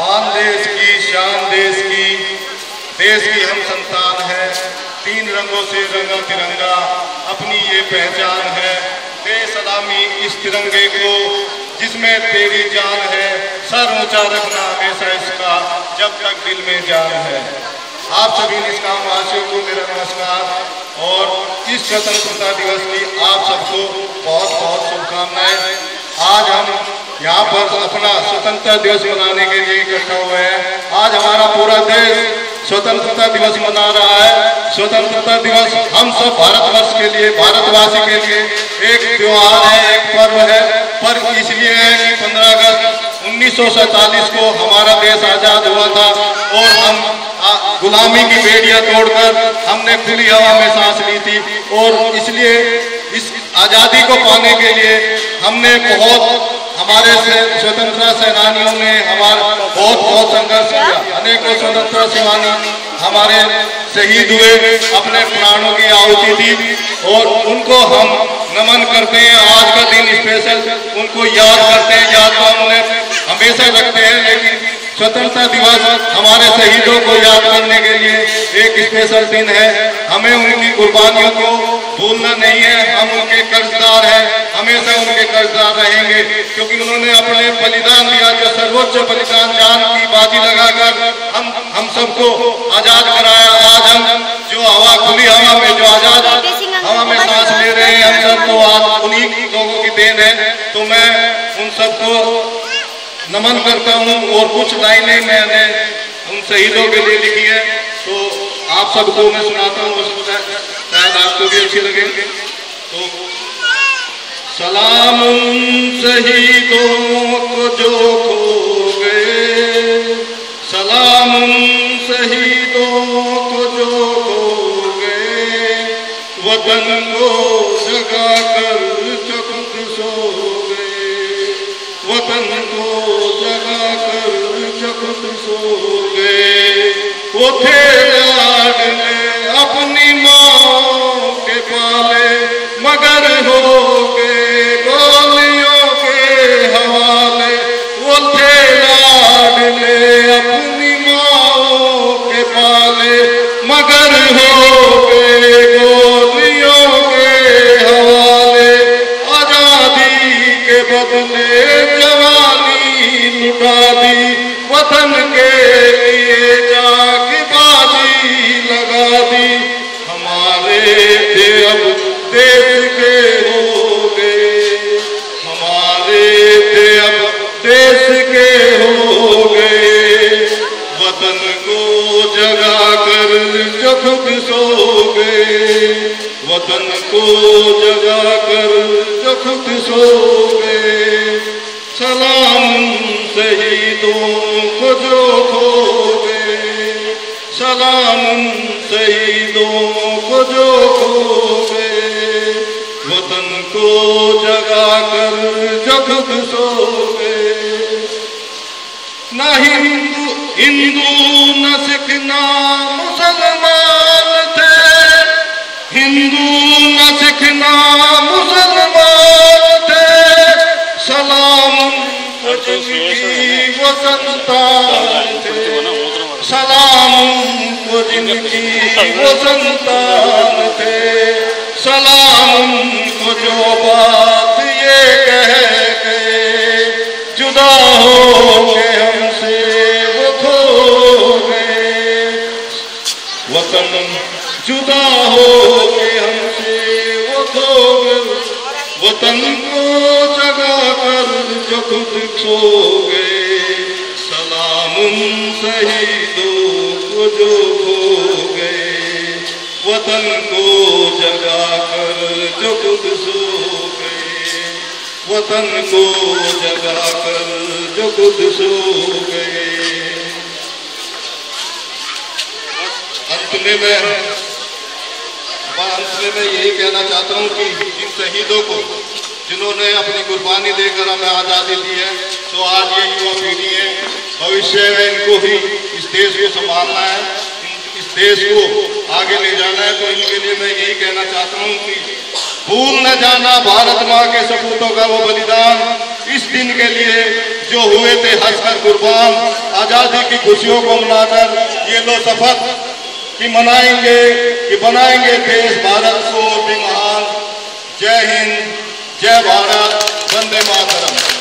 आन देश की शान देश की देश की हम संतान है। तीन रंगों से रंगा तिरंगा, अपनी ये पहचान है। दे सलामी इस तिरंगे को, जिसमें तेरी जान है। सर ऊँचा रखना हमेशा इसका जब तक दिल में जान है। आप सभी निष्काम वासियों को मेरा नमस्कार। और इस स्वतंत्रता दिवस की आप सबको बहुत बहुत शुभकामनाएँ। आज हम यहाँ पर अपना स्वतंत्रता दिवस मनाने के लिए इकट्ठा हुए हैं। आज हमारा पूरा देश स्वतंत्रता दिवस मना रहा है। स्वतंत्रता दिवस हम सब भारतवर्ष के लिए, भारतवासी के लिए एक त्योहार है, एक पर्व है। पर इसलिए है कि 15 अगस्त उन्नीस सौ सैंतालीस को हमारा देश आज़ाद हुआ था और हम गुलामी की बेड़ियाँ तोड़कर हमने खुली हवा में सांस ली थी और इसलिए इस आज़ादी को पाने के लिए हमने बहुत हमारे स्वतंत्रता सेनानियों ने हमारा बहुत बहुत संघर्ष किया। अनेकों स्वतंत्रता सेनानी हमारे शहीद हुए, अपने प्राणों की आहुति दी और उनको हम नमन करते हैं। आज का दिन स्पेशल उनको याद करते हैं, याद तो हमने हमेशा रखते हैं, लेकिन स्वतंत्रता दिवस हमारे शहीदों को याद करने के लिए एक स्पेशल दिन है। हमें उनकी कुर्बानियों को भूलना नहीं है, हम उनके कर्जदार हैं, हमेशा उनके कर्जदार रहेंगे। क्योंकि उन्होंने अपने बलिदान दिया, जो सर्वोच्च बलिदान जान की बाजी लगाकर हम हम सबको आज़ाद कराया। आज हम जो हवा, खुली हवा में जो आज़ाद हवा में सांस ले रहे हैं, हम सब तो आज उन्हीं लोगों की देन है। तो मैं उन सबको नमन करता हूँ और कुछ लाइनें मैंने उन शहीदों के लिए लिखी है। तो आप सबको मैं सुनाता हूँ। अच्छी तो सलाम को जो खो गए। सलाम को जो खो गए। वतन जगा कर चकुत सो गए। वतन को जगा कर जगत सो गए। वो थे मगर हो गए गोलियों के हवाले, वो थे लाडले अपनी माँ के पाले। मगर हो गए गोलियों के हवाले, आज़ादी के बदले जवानी लुटा दी। वतन के सो गए वतन को जगा कर जो खुद सो गए सलाम शहीदों को जो खो गए सलाम शहीदों को जो खो गए वतन को जगा कर जो खुद सो गए न हिंदू हिंदू न सिख न वो सलाम को जिनकी वो संतान थे सलाम को जो बात ये कह गए जुदा हो के हमसे वो खो गए। वतन जुदा हो के हमसे वो खो गए। वतन को खुद खो गए सलाम शहीदों को जो खो गए। वतन को जगा कर सो गए। वतन को जगा कर जो खुद सो गए। अंत में मैं में मैं यही कहना चाहता हूँ कि इन शहीदों को जिन्होंने अपनी कुर्बानी देकर हमें आज़ादी दी है तो आज ये युवा पीढ़ी है। भविष्य में इनको ही इस देश को संभालना है, इस देश को आगे ले जाना है। तो इनके लिए मैं यही कहना चाहता हूँ कि भूल न जाना भारत माँ के सपूतों का वो बलिदान। इस दिन के लिए जो हुए थे हंसकर कुर्बान, आज़ादी की खुशियों को मनाकर ये लो शपथ कि मनाएँगे, कि बनाएँगे देश भारत को भी महान। जय हिंद। जय भारत वंदे मातरम।